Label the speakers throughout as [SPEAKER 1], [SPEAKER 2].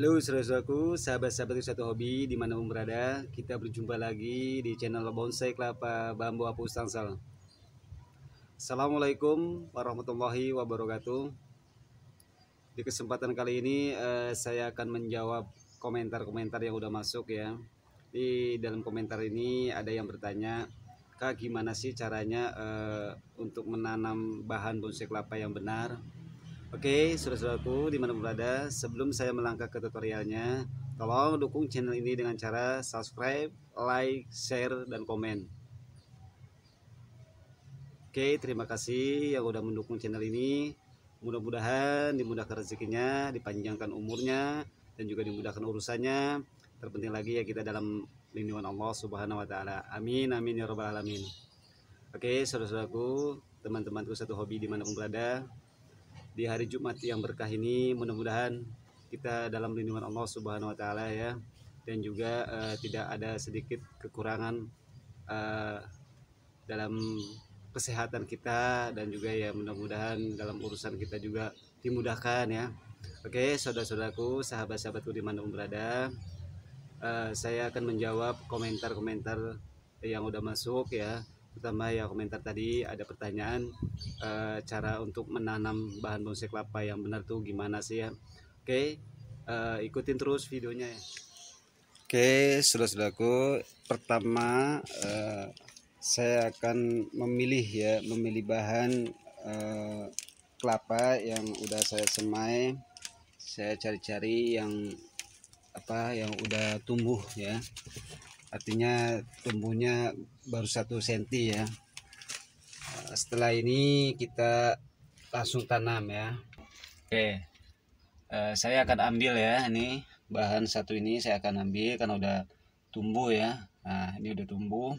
[SPEAKER 1] Halo saudaraku, sahabat-sahabat satu hobi di mana pun berada Kita berjumpa lagi di channel Bonsai Kelapa Bambu Apus Tangsel Assalamualaikum warahmatullahi wabarakatuh. Di kesempatan kali ini eh, saya akan menjawab komentar-komentar yang udah masuk ya. Di dalam komentar ini ada yang bertanya Kak gimana sih caranya eh, untuk menanam bahan bonsai kelapa yang benar Oke, saudara-saudaraku mana berada, sebelum saya melangkah ke tutorialnya, tolong dukung channel ini dengan cara subscribe, like, share, dan komen. Oke, terima kasih yang udah mendukung channel ini. Mudah-mudahan dimudahkan rezekinya, dipanjangkan umurnya, dan juga dimudahkan urusannya. Terpenting lagi ya kita dalam lindungan Allah Subhanahu wa taala. Amin amin ya rabbal alamin. Oke, saudara-saudaraku, teman-temanku satu hobi di mana pun berada, di hari Jumat yang berkah ini mudah-mudahan kita dalam lindungan Allah Subhanahu wa taala ya dan juga uh, tidak ada sedikit kekurangan uh, dalam kesehatan kita dan juga ya mudah-mudahan dalam urusan kita juga dimudahkan ya. Oke, saudara-saudaraku, sahabat-sahabatku di mana berada, uh, saya akan menjawab komentar-komentar yang udah masuk ya pertama ya komentar tadi ada pertanyaan e, cara untuk menanam bahan bonsai kelapa yang benar tuh gimana sih ya? Oke e, ikutin terus videonya ya. Oke saudara-saudaraku pertama e, saya akan memilih ya memilih bahan e, kelapa yang udah saya semai. Saya cari-cari yang apa yang udah tumbuh ya artinya tumbuhnya baru satu senti ya. Nah, setelah ini kita langsung tanam ya. Oke. Uh, saya akan ambil ya ini bahan satu ini saya akan ambil karena udah tumbuh ya. Nah ini udah tumbuh.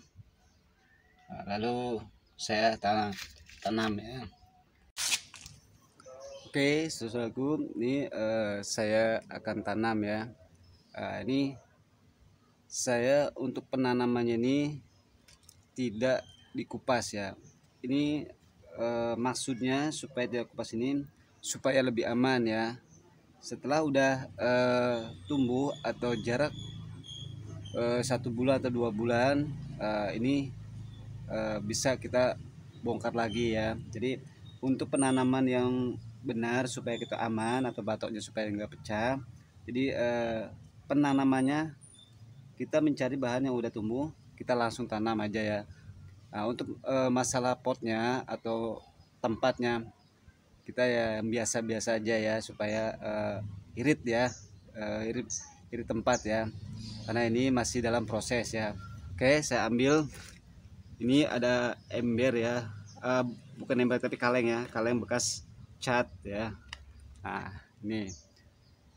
[SPEAKER 1] Nah, lalu saya tanam tanam ya. Oke sesuatu ini uh, saya akan tanam ya. Uh, ini saya untuk penanamannya ini tidak dikupas ya. Ini e, maksudnya supaya tidak kupas ini supaya lebih aman ya. Setelah udah e, tumbuh atau jarak e, satu bulan atau dua bulan e, ini e, bisa kita bongkar lagi ya. Jadi untuk penanaman yang benar supaya kita aman atau batoknya supaya nggak pecah jadi e, penanamannya kita mencari bahan yang udah tumbuh kita langsung tanam aja ya. Nah, untuk e, masalah potnya atau tempatnya kita ya biasa-biasa aja ya supaya e, irit ya e, irit irit tempat ya. Karena ini masih dalam proses ya. Oke saya ambil. Ini ada ember ya. E, bukan ember tapi kaleng ya. Kaleng bekas cat ya. Nah ini.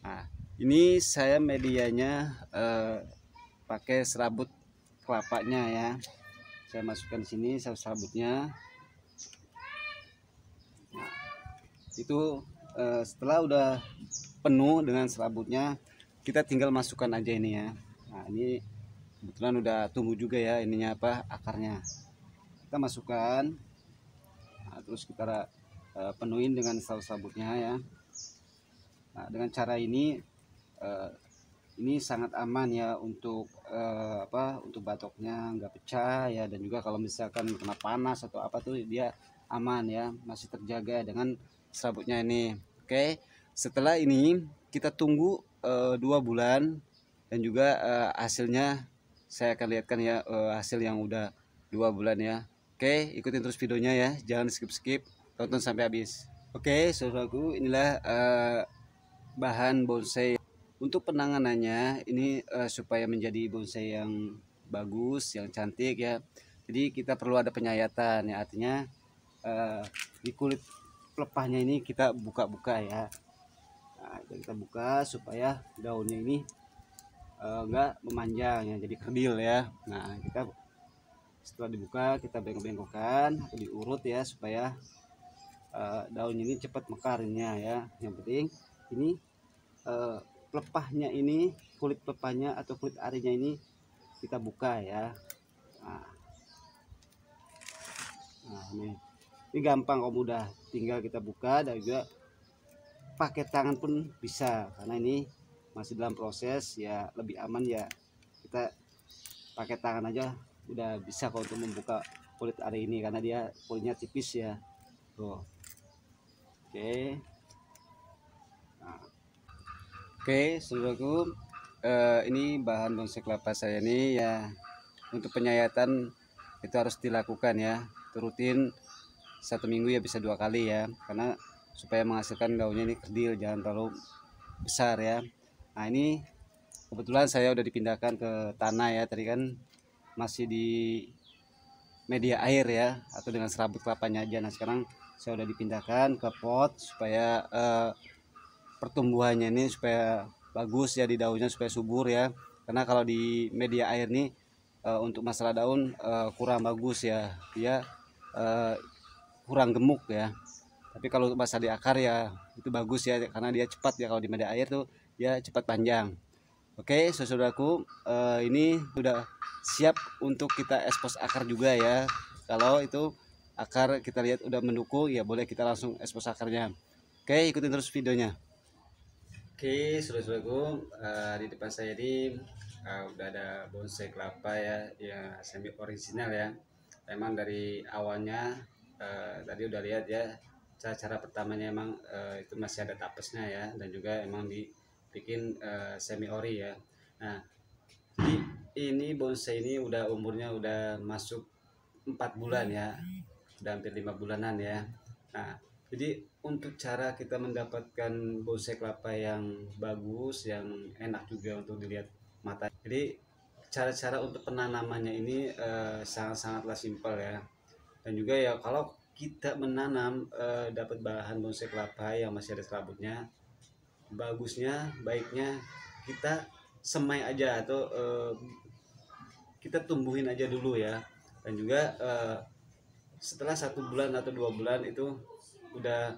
[SPEAKER 1] Nah ini saya medianya eh, pakai serabut kelapanya ya. Saya masukkan sini serabutnya. Nah, itu eh, setelah udah penuh dengan serabutnya kita tinggal masukkan aja ini ya. Nah ini kebetulan udah tumbuh juga ya ininya apa akarnya. Kita masukkan. Nah, terus kita eh, penuhin dengan serabutnya ya. Nah dengan cara ini eh, ini sangat aman ya untuk uh, apa untuk batoknya nggak pecah ya. Dan juga kalau misalkan kena panas atau apa tuh dia aman ya masih terjaga dengan serabutnya ini. Oke setelah ini kita tunggu uh, dua bulan dan juga uh, hasilnya saya akan lihatkan ya uh, hasil yang udah dua bulan ya. Oke ikutin terus videonya ya jangan skip skip tonton sampai habis. Oke saudaraku inilah uh, bahan bonsai untuk penanganannya ini uh, supaya menjadi bonsai yang bagus, yang cantik ya. Jadi kita perlu ada penyayatan ya artinya uh, di kulit pelepahnya ini kita buka-buka ya. Nah, kita buka supaya daunnya ini uh, enggak memanjang ya, jadi kerdil ya. Nah, kita setelah dibuka kita bengkok-bengkokkan atau diurut ya supaya uh, daunnya ini cepat mekarnya ya. Yang penting ini uh, pelepahnya ini kulit pelepahnya atau kulit arinya ini kita buka ya. Nah, nah ini. Ini gampang kok mudah. Tinggal kita buka dan juga pakai tangan pun bisa karena ini masih dalam proses ya lebih aman ya. Kita pakai tangan aja udah bisa kok untuk membuka kulit area ini karena dia kulitnya tipis ya. Tuh. Oke. nah. Oke saudaraku eh, ini bahan bonsai kelapa saya ini ya untuk penyayatan itu harus dilakukan ya rutin satu minggu ya bisa dua kali ya karena supaya menghasilkan daunnya ini kerdil jangan terlalu besar ya. Nah ini kebetulan saya udah dipindahkan ke tanah ya tadi kan masih di media air ya atau dengan serabut kelapanya aja. Nah sekarang saya udah dipindahkan ke pot supaya uh, pertumbuhannya ini supaya bagus ya di daunnya supaya subur ya. Karena kalau di media air nih uh, untuk masalah daun uh, kurang bagus ya. Dia uh, kurang gemuk ya. Tapi kalau masalah di akar ya itu bagus ya karena dia cepat ya. Kalau di media air tuh dia cepat panjang. Oke saudaraku uh, ini sudah siap untuk kita ekspos akar juga ya. Kalau itu akar kita lihat udah mendukung ya boleh kita langsung ekspos akarnya. Oke ikutin terus videonya oke saudara-saudaraku uh, di depan saya ini uh, udah ada bonsai kelapa ya ya semi original ya. Emang dari awalnya uh, tadi udah lihat ya cara-cara pertamanya emang uh, itu masih ada tapesnya ya dan juga emang dibikin uh, semi ori ya. Nah di ini bonsai ini udah umurnya udah masuk empat bulan ya udah hampir lima bulanan ya. Nah jadi untuk cara kita mendapatkan bonsai kelapa yang bagus yang enak juga untuk dilihat mata. Jadi cara-cara untuk penanamannya ini eh, sangat-sangatlah simpel ya. Dan juga ya kalau kita menanam eh, dapat bahan bonsai kelapa yang masih ada serabutnya bagusnya baiknya kita semai aja atau eh, kita tumbuhin aja dulu ya. Dan juga uh, setelah satu bulan atau dua bulan itu udah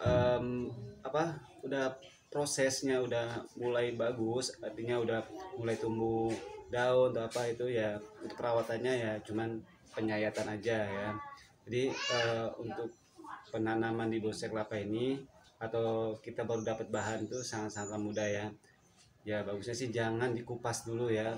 [SPEAKER 1] um, apa udah prosesnya udah mulai bagus artinya udah mulai tumbuh daun atau apa itu ya untuk perawatannya ya cuman penyayatan aja ya. Jadi uh, untuk penanaman di bonsai kelapa ini atau kita baru dapat bahan itu sangat-sangat mudah ya. Ya bagusnya sih jangan dikupas dulu ya.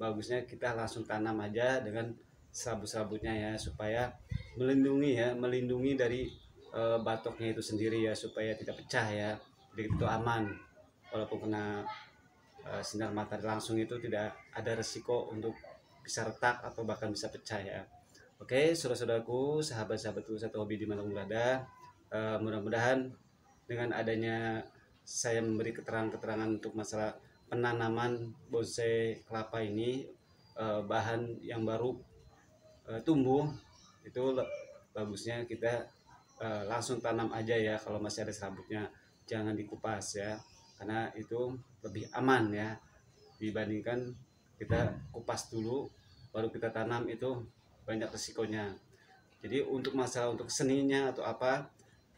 [SPEAKER 1] Bagusnya kita langsung tanam aja dengan serabut-serabutnya ya supaya melindungi ya melindungi dari e, batoknya itu sendiri ya supaya tidak pecah ya jadi itu aman. Walaupun kena e, sinar matahari langsung itu tidak ada resiko untuk bisa retak atau bahkan bisa pecah ya. Oke saudara-saudaraku sahabat-sahabatku satu hobi di mana berada e, mudah-mudahan dengan adanya saya memberi keterangan-keterangan untuk masalah penanaman bonsai kelapa ini eh, bahan yang baru eh, tumbuh itu bagusnya kita eh, langsung tanam aja ya kalau masih ada serabutnya. Jangan dikupas ya karena itu lebih aman ya. Dibandingkan kita kupas dulu baru kita tanam itu banyak resikonya. Jadi untuk masalah untuk seninya atau apa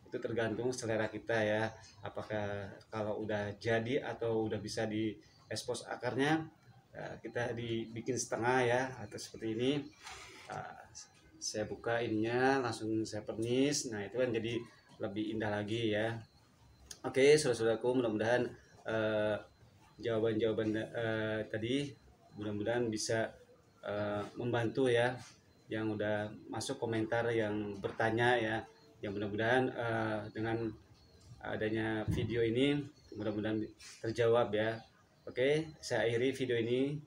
[SPEAKER 1] itu tergantung selera kita ya. Apakah kalau udah jadi atau udah bisa di expose akarnya ya, kita dibikin setengah ya atau seperti ini. Nah, saya buka ininya langsung saya pernis. Nah itu kan jadi lebih indah lagi ya. Oke saudara-saudaraku mudah-mudahan uh, jawaban-jawaban uh, tadi mudah-mudahan bisa uh, membantu ya. Yang udah masuk komentar yang bertanya ya. Yang mudah-mudahan uh, dengan adanya video ini mudah-mudahan terjawab ya. Oke saya akhiri video ini.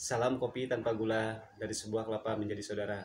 [SPEAKER 1] Salam kopi tanpa gula dari sebuah kelapa menjadi saudara